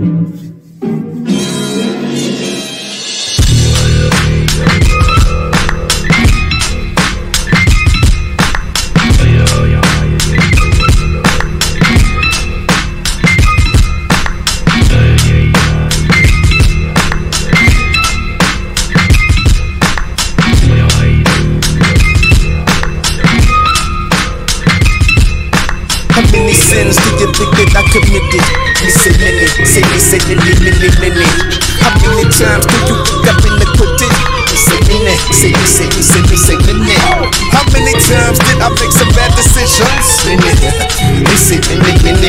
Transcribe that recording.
Música How many sins do you think that I committed? Say many, say say many, many, many. How many times do you think I've been acquitted? Say many, say say me say many. How many times did I make some bad decisions? Many, me say many, many,